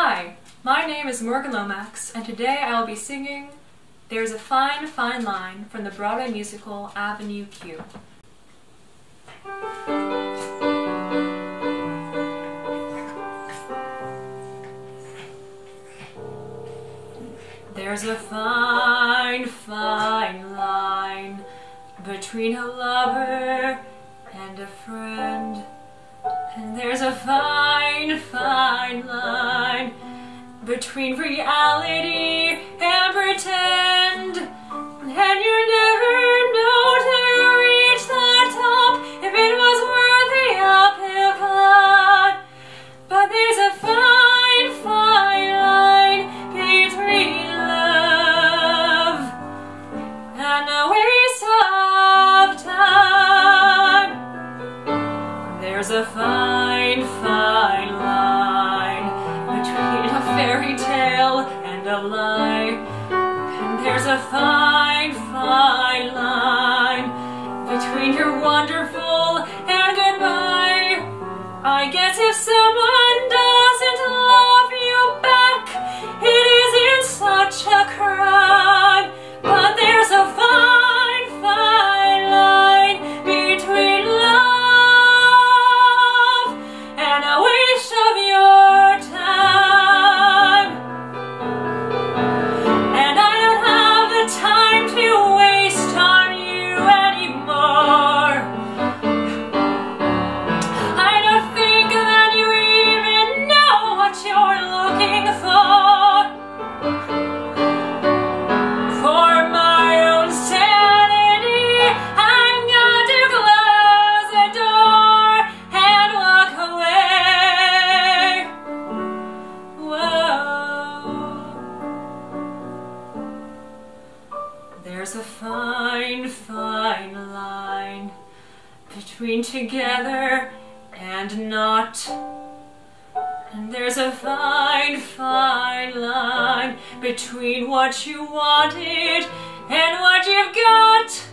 Hi, my name is Morgan Lomax, and today I will be singing There's a Fine, Fine Line from the Broadway musical Avenue Q. There's a fine, fine line between a lover and a friend. And there's a fine, fine line between reality and pretend. And you never know to reach the top if it was worth the uphill climb. But there's a fine, fine line between love and fine, fine line between a fairy tale and a lie. And there's a fine, fine line between your wonderful There's a fine, fine line between together and not. And there's a fine, fine line between what you wanted and what you've got.